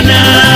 Ana.